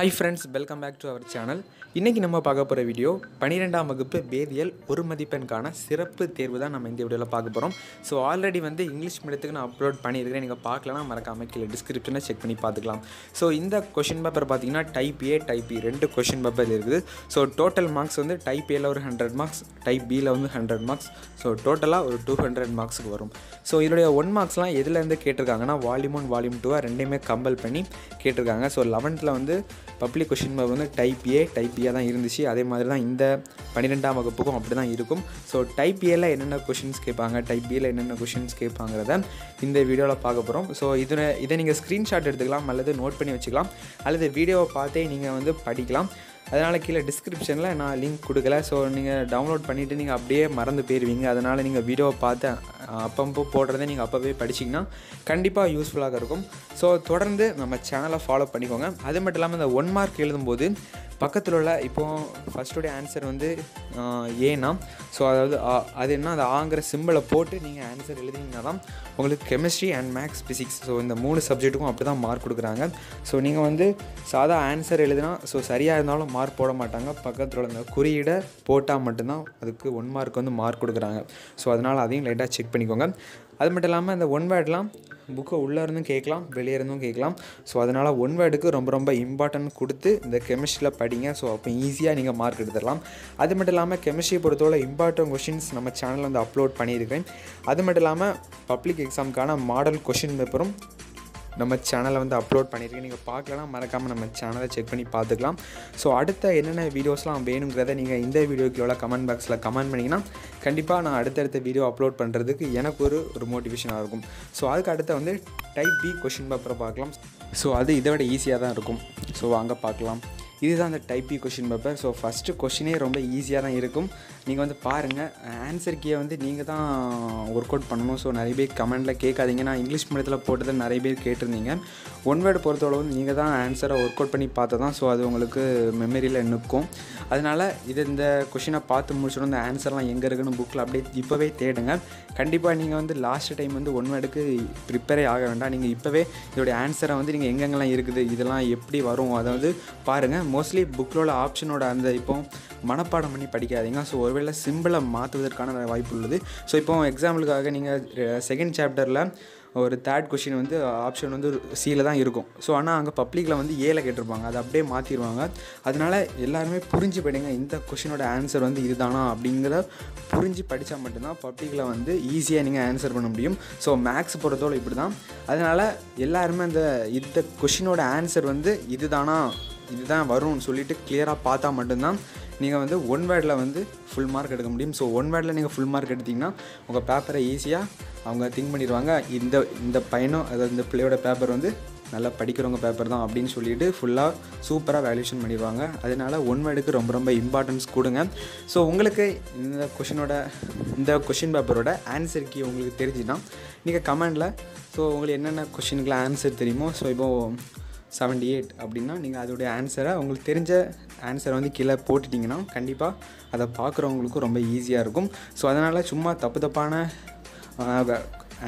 Hi friends welcome back to our channel இன்றைக்கி நம்ம பார்க்க போகிற வீடியோ பன்னிரெண்டாம் வகுப்பு வேதியியல் ஒரு மதிப்பெண்கான சிறப்பு தேர்வு தான் நம்ம இந்த வீடியோவில் பார்க்க போகிறோம் ஸோ ஆல்ரெடி வந்து இங்கிலீஷ் மீடியத்துக்கு நான் அப்லோட் பண்ணியிருக்கிறேன். நீங்கள் பார்க்கலனா மறக்காமல் கீழே டிஸ்கிரிப்ஷனை செக் பண்ணி பார்த்துக்கலாம். ஸோ இந்த கொஷின் பேப்பர் பார்த்தீங்கன்னா டைப் ஏ டைப் பி ரெண்டு கொஷின் பேப்பர் இருக்குது. ஸோ டோட்டல் மார்க்ஸ் வந்து டைப் ஏல ஒரு ஹண்ட்ரட் மார்க்ஸ் டைப் பியில் வந்து ஹண்ட்ரட் மார்க்ஸ் ஸோ டோட்டலாக ஒரு டூ ஹண்ட்ரட் மார்க்ஸுக்கு வரும். ஸோ இதோடைய ஒன் மார்க்ஸ்லாம் எதுலேருந்து கேட்டிருக்காங்கன்னா வால்யூம் ஒன் வால்யூம் டூவாக ரெண்டையுமே கம்பல் பண்ணி கேட்டிருக்காங்க. ஸோ லெவன்த்தில் வந்து பப்ளிக் கொஷின் பேப்பர் வந்து டைப் ஏ டைப் ஏ தான் இருந்துச்சு. அதே மாதிரி தான் இந்த பன்னிரெண்டாம் வகுப்புக்கும் அப்படி தான் இருக்கும் ஸோ டைப் ஏல என்னென்ன கொஷின்ஸ் கேட்பாங்க டைப் பியில் என்னென்ன கொஷின்ஸ் கேட்பாங்கிறத இந்த வீடியோவில் பார்க்க போகிறோம் ஸோ இதில் இதை நீங்கள் ஸ்க்ரீன்ஷாட் எடுத்துக்கலாம் அல்லது நோட் பண்ணி வச்சுக்கலாம் அல்லது வீடியோவை பார்த்தே நீங்கள் வந்து படிக்கலாம். அதனால் கீழே டிஸ்கிரிப்ஷனில் நான் லிங்க் கொடுக்கல. ஸோ நீங்கள் டவுன்லோட் பண்ணிவிட்டு நீங்கள் அப்படியே மறந்து போயிடுவீங்க அதனால் நீங்கள் வீடியோவை பார்த்து அப்பப்போ போடுறதை நீங்கள் அப்போவே படிச்சிங்கன்னா கண்டிப்பாக யூஸ்ஃபுல்லாக இருக்கும். ஸோ தொடர்ந்து நம்ம சேனலை ஃபாலோ பண்ணிக்கோங்க. அது மட்டும் இல்லாமல் இந்த ஒன் மார்க் எழுதும்போது பக்கத்தில் உள்ள இப்போது ஃபஸ்ட்டுடைய ஆன்சர் வந்து ஏன்னா ஸோ அதாவது அது என்ன அந்த ஆங்கிற சிம்பிளை போட்டு நீங்கள் ஆன்சர் எழுதினீங்கன்னா தான் உங்களுக்கு chemistry and maths physics so இந்த மூணு சப்ஜெக்ட்டுக்கும் அப்படி தான் மார்க் கொடுக்குறாங்க. ஸோ நீங்கள் வந்து சாதா ஆன்சர் எழுதினா ஸோ சரியாக இருந்தாலும் மார்க் போட மாட்டாங்க. பக்கத்தில் உள்ள அந்த குறியீடை போட்டால் மட்டும்தான் அதுக்கு ஒன் மார்க் வந்து மார்க் கொடுக்குறாங்க. ஸோ அதனால் அதையும் லைட்டாக செக் பண்ணிக்கோங்க. அது மட்டும் இல்லாமல் இந்த ஒன் வேர்டெலாம் புக்கை உள்ளே இருந்தும் கேட்கலாம் வெளியே இருந்தும் கேட்கலாம். ஸோ அதனால் ஒன் வேர்டுக்கு ரொம்ப ரொம்ப இம்பார்ட்டன்ட் கொடுத்து இந்த கெமிஸ்ட்ரியில் படிங்க. ஸோ அப்போ ஈஸியாக நீங்கள் மார்க் எடுத்துடலாம். அது மட்டும் இல்லாமல் கெமிஸ்ட்ரியை பொறுத்தவரை இம்பார்ட்டன்ட் கொஷின்ஸ் நம்ம சேனலில் வந்து அப்லோட் பண்ணியிருக்கேன். அது மட்டும் இல்லாமல் பப்ளிக் எக்ஸாமுக்கான மாடல் கொஷின் பேப்பரும் நம்ம சேனலை வந்து அப்லோட் பண்ணியிருக்கேன். நீங்கள் பார்க்கலனா மறக்காமல் நம்ம சேனலை செக் பண்ணி பார்த்துக்கலாம். ஸோ அடுத்த என்னென்ன வீடியோஸ்லாம் வேணுங்கிறத நீங்கள் இந்த வீடியோக்கு எவ்வளோ கமெண்ட் பாக்ஸில் கமெண்ட் பண்ணிங்கன்னா கண்டிப்பாக நான் அடுத்தடுத்த வீடியோ அப்லோட் பண்ணுறதுக்கு எனக்கு ஒரு ஒரு மோட்டிவேஷனாக இருக்கும். ஸோ அதுக்கு அடுத்த வந்து டைப் பி கொஷின் பேப்பரை பார்க்கலாம். ஸோ அது இதை விட ஈஸியாக தான் இருக்கும். ஸோ அங்கே பார்க்கலாம். இதுதான் அந்த type B question paper so first கொஷினே ரொம்ப ஈஸியாக தான் இருக்கும். நீங்கள் வந்து பாருங்கள் ஆன்சர் கீயை வந்து நீங்கள் தான் ஒர்க் அவுட் பண்ணணும். ஸோ நிறைய பேர் கமெண்ட்டில் கேட்காதீங்க. நான் இங்கிலீஷ் மீடியத்தில் போட்டதை நிறைய பேர் கேட்டிருந்தீங்க. ஒன் வேர்டு பொறுத்தளவு வந்து நீங்கள் தான் ஆன்சரை ஒர்க் அவுட் பண்ணி பார்த்தா தான் ஸோ அது உங்களுக்கு மெமரியில் நிற்கும். அதனால் இது இந்த கொஷினை பார்த்து முடிச்சிடும் இந்த ஆன்சர்லாம் எங்கே இருக்குன்னு புக்கில் அப்படியே இப்போவே தேடுங்க. கண்டிப்பாக நீங்கள் வந்து லாஸ்ட் டைம் வந்து ஒன் வேர்டுக்கு ப்ரிப்பேரே ஆக வேண்டாம். நீங்கள் இப்போவே இதோடைய ஆன்சரை வந்து நீங்கள் எங்கெங்கெல்லாம் இருக்குது இதெல்லாம் எப்படி வரும் அதை வந்து பாருங்கள் மோஸ்ட்லி புக்கில் உள்ள ஆப்ஷனோட அந்த இப்போ மனப்பாடம் பண்ணி படிக்காதீங்க. ஸோ ஒருவேளை சிம்பிளை மாற்றுவதற்கான வாய்ப்பு உள்ளது. ஸோ இப்போ எக்ஸாம்பிளுக்காக நீங்கள் செகண்ட் சாப்டரில் ஒரு தேர்ட் கொஷின் வந்து ஆப்ஷன் வந்து சியில் தான் இருக்கும். ஸோ ஆனால் அங்கே பப்ளிக்கில் வந்து ஏல கேட்டிருப்பாங்க. அதை அப்படியே மாற்றிடுவாங்க அதனால எல்லாருமே புரிஞ்சு படிங்க. இந்த கொஷினோட ஆன்சர் வந்து இதுதானா அப்படிங்கிற புரிஞ்சு படித்தா மட்டும்தான் பப்ளிக்கில் வந்து ஈஸியாக நீங்கள் ஆன்சர் பண்ண முடியும். ஸோ மேக்ஸ் பொறுத்தவரை இப்படி தான் அதனால் எல்லாருமே அந்த இந்த கொஷினோட ஆன்சர் வந்து இதுதானா இதுதான் வரும்னு சொல்லிட்டு கிளியராக பார்த்தா மட்டும்தான் நீங்கள் வந்து ஒன் வேர்டில் வந்து ஃபுல் மார்க் எடுக்க முடியும். ஸோ ஒன் வேர்டில் நீங்கள் ஃபுல் மார்க் எடுத்திங்கன்னா உங்கள் பேப்பரை ஈஸியாக அவங்க திங்க் பண்ணிடுவாங்க. இந்த இந்த பையனும் அதாவது இந்த பிள்ளையோட பேப்பர் வந்து நல்லா படிக்கிறவங்க பேப்பர் தான் அப்படின்னு சொல்லிட்டு ஃபுல்லாக சூப்பராக வேல்யூஷன் பண்ணிடுவாங்க. அதனால் ஒன் வேர்டுக்கு ரொம்ப ரொம்ப இம்பார்ட்டன்ஸ் கொடுங்க. ஸோ உங்களுக்கு இந்த கொஷினோட இந்த கொஷின் பேப்பரோட ஆன்சர் கீ உங்களுக்கு தெரிஞ்சுன்னா நீங்கள் கமெண்டில் ஸோ உங்களுக்கு என்னென்ன கொஷினுக்குலாம் ஆன்சர் தெரியுமோ ஸோ இப்போது செவன்டி எயிட் அப்படின்னா நீங்கள் அதோடைய ஆன்சரை உங்களுக்கு தெரிஞ்ச ஆன்சரை வந்து கீழே போட்டுட்டிங்கன்னா கண்டிப்பாக அதை பார்க்குறவங்களுக்கும் ரொம்ப ஈஸியாக இருக்கும். ஸோ அதனால் சும்மா தப்பு தப்பான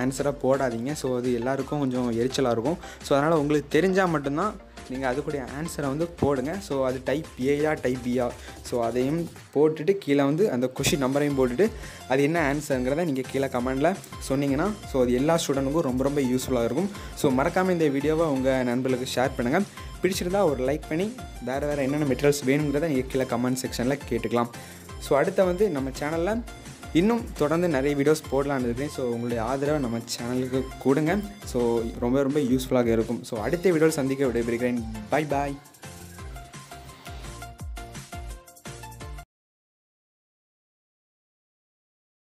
ஆன்சராக போடாதீங்க. ஸோ அது எல்லாருக்கும் கொஞ்சம் எரிச்சலாக இருக்கும். ஸோ அதனால் உங்களுக்கு தெரிஞ்சால் மட்டும்தான் நீங்கள் அதுக்குடைய ஆன்சரை வந்து போடுங்க. ஸோ அது டைப் ஏயா டைப் பியா ஸோ அதையும் போட்டுட்டு கீழே வந்து அந்த கொஷின் நம்பரையும் போட்டுட்டு அது என்ன ஆன்சருங்கிறத நீங்கள் கீழே கமெண்டில் சொன்னீங்கன்னா ஸோ அது எல்லா ஸ்டூடெண்ட்டுக்கும் ரொம்ப ரொம்ப யூஸ்ஃபுல்லாக இருக்கும். ஸோ மறக்காமல் இந்த வீடியோவை உங்கள் நண்பர்களுக்கு ஷேர் பண்ணுங்கள் பிடிச்சிருந்தால் ஒரு லைக் பண்ணி வேறு வேறு என்னென்ன மெட்டீரியல்ஸ் வேணுங்கிறத நீங்கள் கீழே கமெண்ட் செக்ஷனில் கேட்டுக்கலாம். ஸோ அடுத்த வந்து நம்ம சேனலில் இன்னும் தொடர்ந்து நிறைய வீடியோஸ் போடலான்னு இருக்கேன். ஸோ உங்களுடைய ஆதரவை நம்ம சேனலுக்கு கொடுங்க. ஸோ ரொம்ப ரொம்ப யூஸ்ஃபுல்லாக இருக்கும். ஸோ அடுத்த வீடியோவில் சந்திக்க விடைபெறுகிறேன். Bye bye